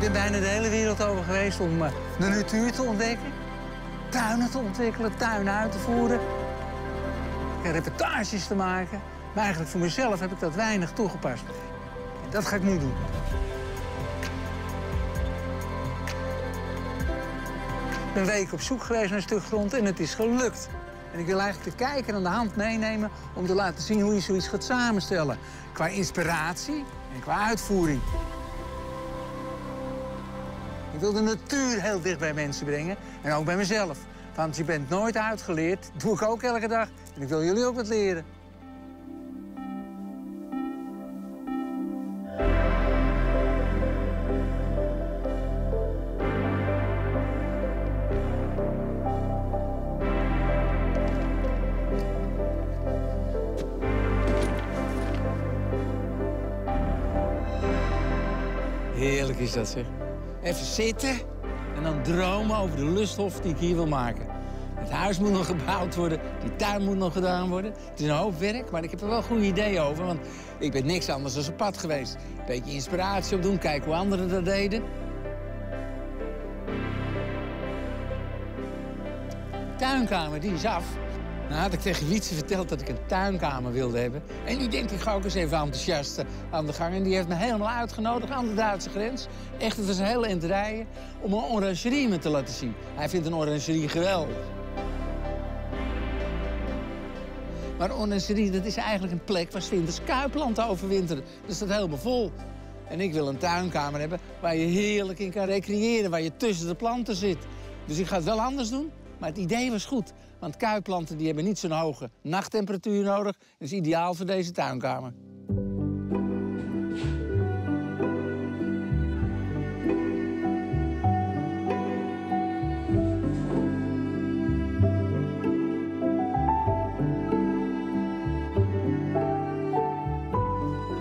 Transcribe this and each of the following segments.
Ik ben bijna de hele wereld over geweest om eh, de natuur te ontdekken. Tuinen te ontwikkelen, tuinen uit te voeren. En reportages te maken. Maar eigenlijk voor mezelf heb ik dat weinig toegepast. En dat ga ik nu doen. Ik ben een week op zoek geweest naar een stuk grond en het is gelukt. En ik wil eigenlijk de kijker aan de hand meenemen om te laten zien hoe je zoiets gaat samenstellen. Qua inspiratie en qua uitvoering. Ik wil de natuur heel dicht bij mensen brengen en ook bij mezelf. Want je bent nooit uitgeleerd, dat doe ik ook elke dag. En ik wil jullie ook wat leren. Heerlijk is dat, zeg. Even zitten en dan dromen over de lusthof die ik hier wil maken. Het huis moet nog gebouwd worden, die tuin moet nog gedaan worden. Het is een hoop werk, maar ik heb er wel goede ideeën over. Want ik ben niks anders dan op pad geweest. Een beetje inspiratie opdoen, kijken hoe anderen dat deden. tuinkamer, die is af. Nou had ik tegen Wietse verteld dat ik een tuinkamer wilde hebben. En die denkt, ik ga ook eens even enthousiast eh, aan de gang. En die heeft me helemaal uitgenodigd aan de Duitse grens. Echt, het was een hele rijden om een orangerie me te laten zien. Hij vindt een orangerie geweldig. Maar orangerie, dat is eigenlijk een plek waar winters kuiplanten overwinteren. Dus dat helemaal vol. En ik wil een tuinkamer hebben waar je heerlijk in kan recreëren, waar je tussen de planten zit. Dus ik ga het wel anders doen, maar het idee was goed. Want kuipplanten die hebben niet zo'n hoge nachttemperatuur nodig. Dat is ideaal voor deze tuinkamer.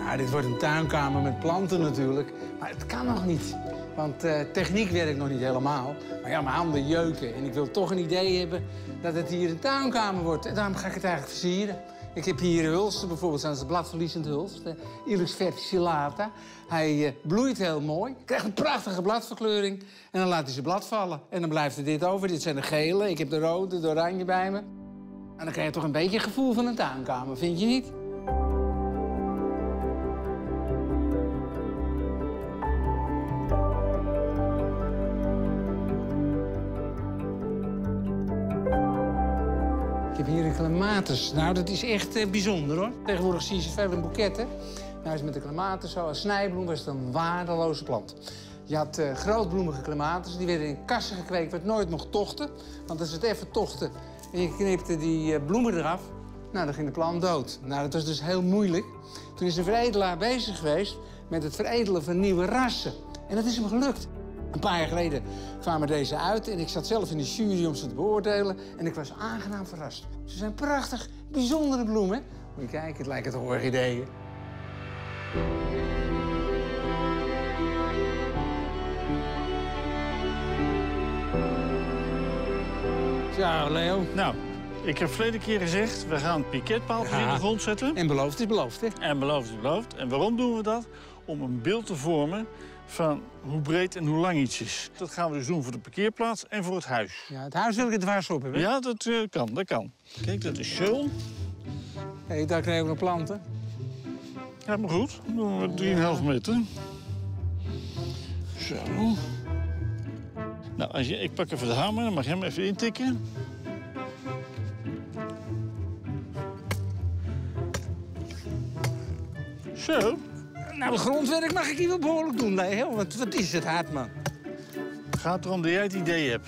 Nou, dit wordt een tuinkamer met planten natuurlijk. Maar het kan nog niet. Want eh, techniek werkt nog niet helemaal. Maar ja, mijn handen jeuken. En ik wil toch een idee hebben dat het hier een tuinkamer wordt. En daarom ga ik het eigenlijk versieren. Ik heb hier hulsten, bijvoorbeeld is de bladverliezend hulst. De Ilex verticillata. Hij eh, bloeit heel mooi. Krijgt een prachtige bladverkleuring. En dan laat hij zijn blad vallen. En dan blijft er dit over. Dit zijn de gele. Ik heb de rode, de oranje bij me. En dan krijg je toch een beetje het gevoel van een tuinkamer, vind je niet? Heb hier een clematis. Nou, dat is echt eh, bijzonder, hoor. Tegenwoordig zie je ze veel in boeketten. Nou is met de clematis zo. Als snijbloem was het een waardeloze plant. Je had eh, grootbloemige clematis. Die werden in kassen gekweekt, werd nooit nog tochten. Want als het even tochten en je knipte die eh, bloemen eraf... nou, dan ging de plant dood. Nou, dat was dus heel moeilijk. Toen is een veredelaar bezig geweest met het veredelen van nieuwe rassen. En dat is hem gelukt. Een paar jaar geleden kwamen deze uit en ik zat zelf in de jury om ze te beoordelen. En ik was aangenaam verrast. Ze zijn prachtig, bijzondere bloemen. Moet je kijken, het lijkt het orchideeën. Zo, Leo. Nou, ik heb verleden keer gezegd, we gaan Ja. in de grond zetten. En beloofd is beloofd, hè? En beloofd is beloofd. En waarom doen we dat? Om een beeld te vormen van hoe breed en hoe lang iets is. Dat gaan we dus doen voor de parkeerplaats en voor het huis. Ja, het huis wil ik het dwars op hebben. Ja, dat eh, kan, dat kan. Kijk, dat is zo. Hey, daar krijg ik nog planten. Ja, maar goed. Dan doen we 3,5 meter. Zo. Nou, als je, ik pak even de hamer, dan mag je hem even intikken. Zo. Nou, het grondwerk mag ik hier wel behoorlijk doen, Leo. Wat, wat is het hard, man? Gaat erom dat jij het idee hebt.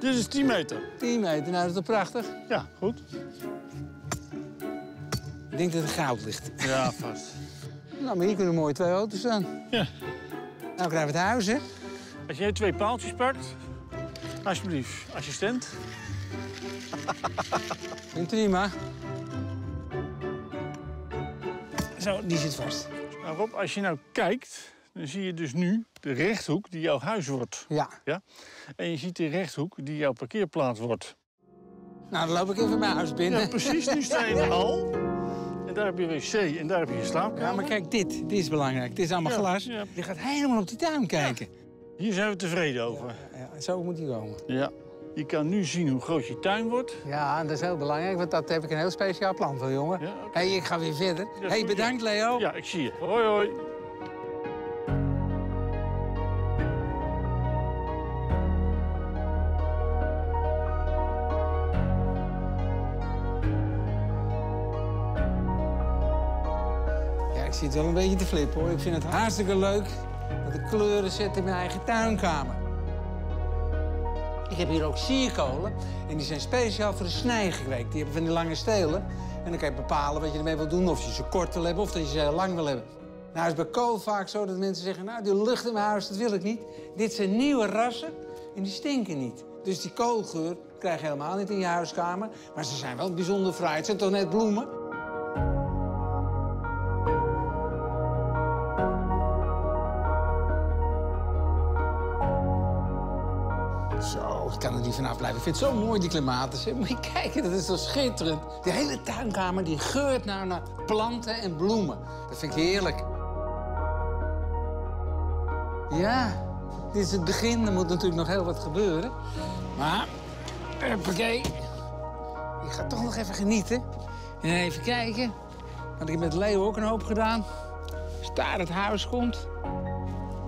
Dit is 10 meter. 10 meter, nou, dat is toch prachtig? Ja, goed. Ik denk dat er goud ligt. Ja, vast. Nou, maar hier kunnen mooi twee auto's staan. Ja. Nou krijgen we het huis, hè? Als jij twee paaltjes pakt, alsjeblieft, assistent. Prima. Zo, die zit vast. Nou Rob, als je nou kijkt, dan zie je dus nu de rechthoek die jouw huis wordt. Ja. Ja? En je ziet de rechthoek die jouw parkeerplaats wordt. Nou, dan loop ik even mijn huis binnen. Ja, precies. Nu sta je in de hal. En daar heb je wc en daar heb je je slaapkamer. Ja, maar kijk, dit, dit is belangrijk. Dit is allemaal Ja, glas. ja. Je gaat helemaal op die tuin kijken. Hier zijn we tevreden over. Ja, zo moet die komen. Ja. Je kan nu zien hoe groot je tuin wordt. Ja, en dat is heel belangrijk, want dat heb ik een heel speciaal plan voor, jongen. Ja, hey, ik ga weer verder. Ja, hey, bedankt, Leo. Ja, ik zie je. Hoi, hoi. Ja, ik zit wel een beetje te flippen, hoor. Ik vind het hartstikke leuk dat ik kleuren zet in mijn eigen tuinkamer. Ik heb hier ook sierkolen en die zijn speciaal voor de snij gekweekt. Die hebben van die lange stelen. En dan kan je bepalen wat je ermee wil doen. Of je ze kort wil hebben of dat je ze lang wil hebben. Nou is bij kool vaak zo dat mensen zeggen... nou, die lucht in mijn huis, dat wil ik niet. Dit zijn nieuwe rassen en die stinken niet. Dus die koolgeur krijg je helemaal niet in je huiskamer. Maar ze zijn wel bijzonder fraai. Het zijn toch net bloemen? Zo, ik kan er niet vanaf blijven. Ik vind het zo mooi, die klimaten. Moet je kijken, dat is zo schitterend. Die hele tuinkamer die geurt nou naar planten en bloemen. Dat vind ik heerlijk. Ja, dit is het begin. Er moet natuurlijk nog heel wat gebeuren. Maar, huppakee. Ik ga toch nog even genieten. En even kijken. Want ik heb met Leo ook een hoop gedaan. Als daar het huis komt,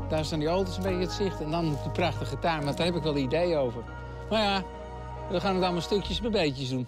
daar staan die auto's een beetje het zicht. En dan de prachtige tuin, want daar heb ik wel ideeën over. Maar ja, we gaan het allemaal stukjes bij beetjes doen.